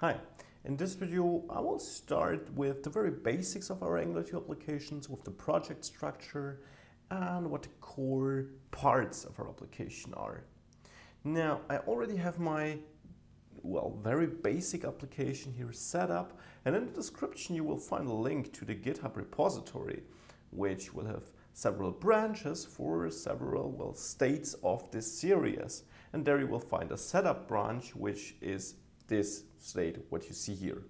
Hi, in this video I will start with the very basics of our Angular 2 applications, with the project structure and what the core parts of our application are. Now I already have my well, very basic application here set up and in the description you will find a link to the GitHub repository which will have several branches for several well states of this series and there you will find a setup branch which is this state what you see here.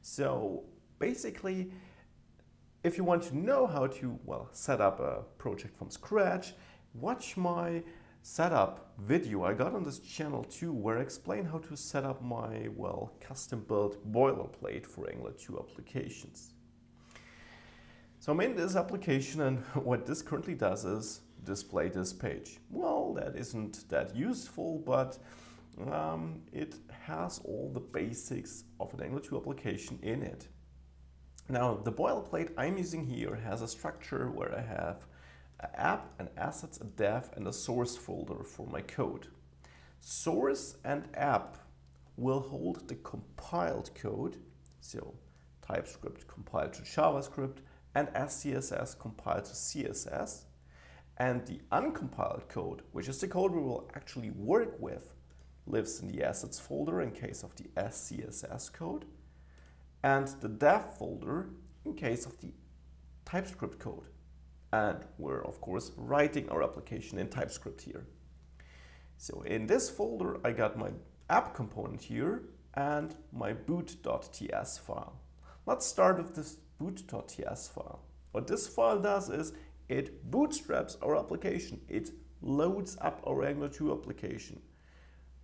So basically if you want to know how to well set up a project from scratch watch my setup video. I got on this channel too where I explain how to set up my well custom built boilerplate for Angular 2 applications. So I'm in this application and what this currently does is display this page. Well, that isn't that useful, but um, it has all the basics of an Angular 2 application in it. Now, the boilerplate I'm using here has a structure where I have an app, an assets, a dev, and a source folder for my code. Source and app will hold the compiled code, so TypeScript compiled to JavaScript, and SCSS compiled to CSS. And the uncompiled code, which is the code we will actually work with, lives in the assets folder in case of the SCSS code, and the dev folder in case of the TypeScript code. And we're, of course, writing our application in TypeScript here. So in this folder, I got my app component here and my boot.ts file. Let's start with this boot.ts file. What this file does is it bootstraps our application. It loads up our Angular 2 application.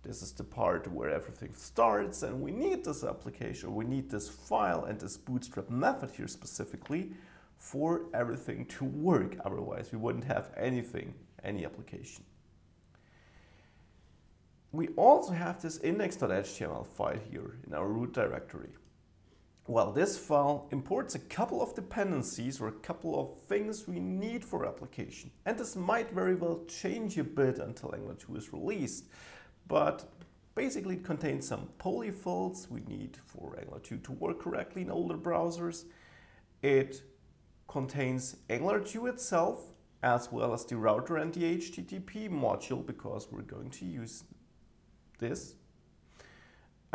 This is the part where everything starts and we need this application, we need this file and this bootstrap method here specifically for everything to work. Otherwise we wouldn't have anything, any application. We also have this index.html file here in our root directory. Well, this file imports a couple of dependencies or a couple of things we need for application. And this might very well change a bit until Angular 2 is released. But basically it contains some polyfills we need for Angular 2 to work correctly in older browsers. It contains Angular 2 itself, as well as the router and the HTTP module, because we're going to use this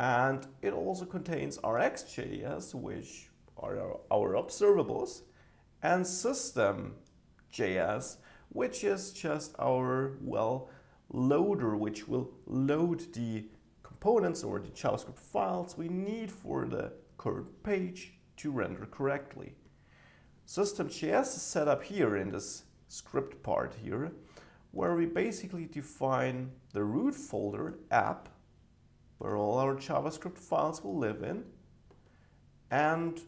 and it also contains RxJS, which are our, observables, and system.js, which is just our, well, loader, which will load the components or the JavaScript files we need for the current page to render correctly. System.js is set up here in this script part here, where we basically define the root folder app where all our JavaScript files will live in, and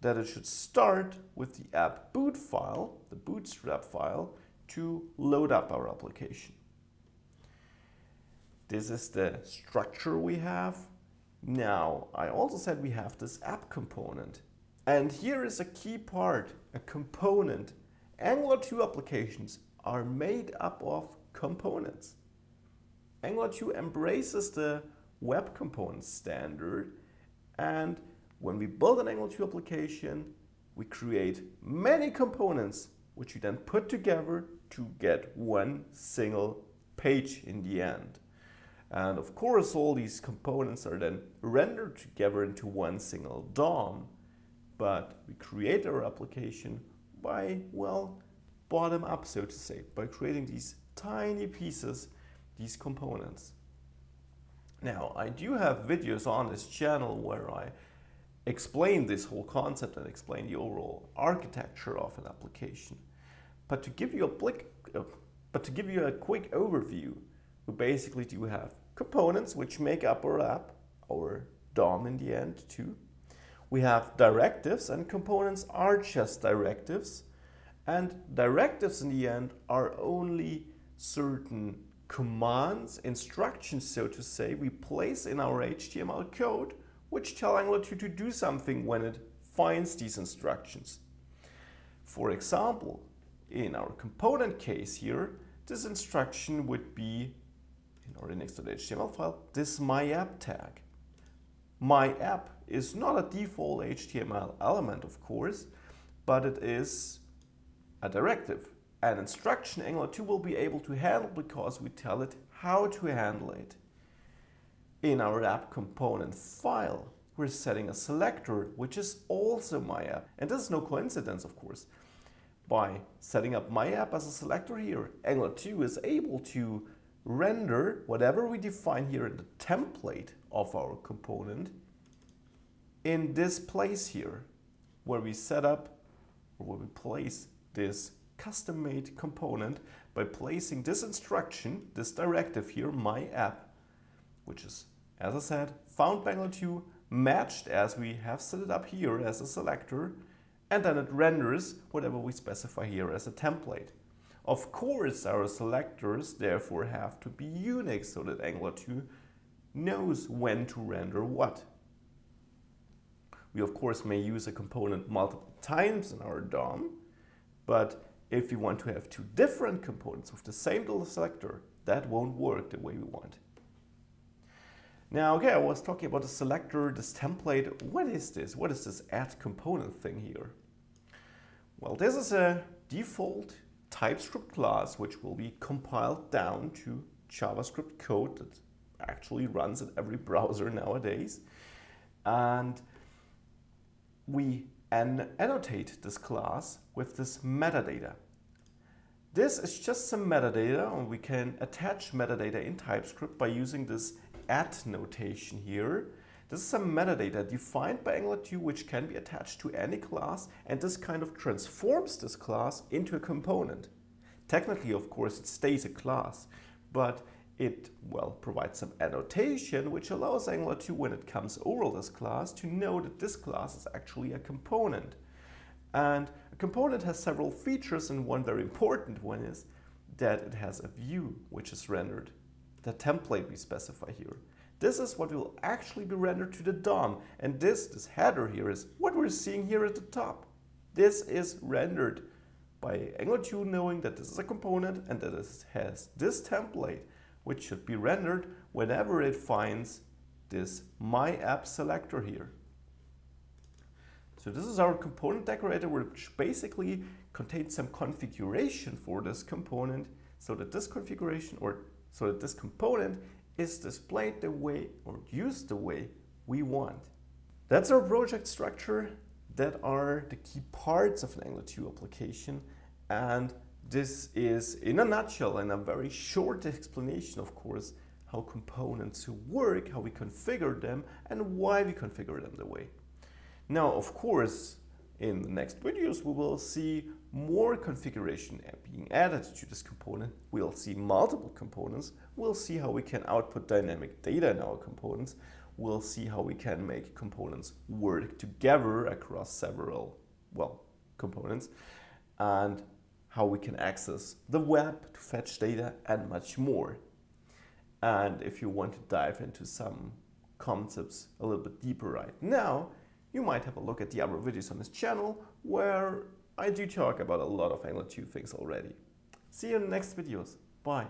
that it should start with the app boot file, the bootstrap file, to load up our application. This is the structure we have. Now, I also said we have this app component. And here is a key part, a component. Angular 2 applications are made up of components. Angular 2 embraces the web components standard. And when we build an Angular 2 application, we create many components which we then put together to get one single page in the end. And of course, all these components are then rendered together into one single DOM. But we create our application by, well, bottom up, so to say, by creating these tiny pieces, these components. Now, I do have videos on this channel where I explain this whole concept and explain the overall architecture of an application. But to give you a quick, uh, but to give you a quick overview, we basically do have components which make up our app, our DOM in the end too. We have directives and components are just directives. And directives in the end are only certain commands, instructions, so to say, we place in our HTML code, which tell Angular 2 to do something when it finds these instructions. For example, in our component case here, this instruction would be, in our index.html file, this my app tag. my app is not a default HTML element, of course, but it is a directive. An instruction Angular 2 will be able to handle because we tell it how to handle it. In our app component file, we're setting a selector, which is also my app. And this is no coincidence, of course. By setting up my app as a selector here, Angular 2 is able to render whatever we define here in the template of our component in this place here, where we set up or where we place this custom-made component by placing this instruction, this directive here, my app, which is, as I said, found by Angular 2, matched as we have set it up here as a selector, and then it renders whatever we specify here as a template. Of course, our selectors therefore have to be unique so that Angular 2 knows when to render what. We of course may use a component multiple times in our DOM, but if we want to have two different components with the same little selector, that won't work the way we want. Now, okay, I was talking about the selector, this template. What is this? What is this add component thing here? Well, this is a default TypeScript class which will be compiled down to JavaScript code that actually runs in every browser nowadays. And we annotate this class with this metadata. This is just some metadata and we can attach metadata in TypeScript by using this add notation here. This is some metadata defined by Angular 2 which can be attached to any class and this kind of transforms this class into a component. Technically, of course, it stays a class, but it, well, provides some annotation which allows Angular 2 when it comes over this class to know that this class is actually a component. And a component has several features and one very important one is that it has a view which is rendered the template we specify here. This is what will actually be rendered to the DOM. And this, this header here is what we're seeing here at the top. This is rendered by Angular 2 knowing that this is a component and that it has this template, which should be rendered whenever it finds this My App selector here. So this is our component decorator, which basically contains some configuration for this component so that this configuration or so that this component is displayed the way or used the way we want. That's our project structure. That are the key parts of an Angular 2 application. And this is, in a nutshell, and a very short explanation, of course, how components work, how we configure them, and why we configure them the way. Now, of course, in the next videos, we will see more configuration being added to this component. We'll see multiple components. We'll see how we can output dynamic data in our components. We'll see how we can make components work together across several, well, components. And how we can access the web to fetch data and much more. And if you want to dive into some concepts a little bit deeper right now, you might have a look at the other videos on this channel where I do talk about a lot of Angular 2 things already. See you in the next videos. Bye.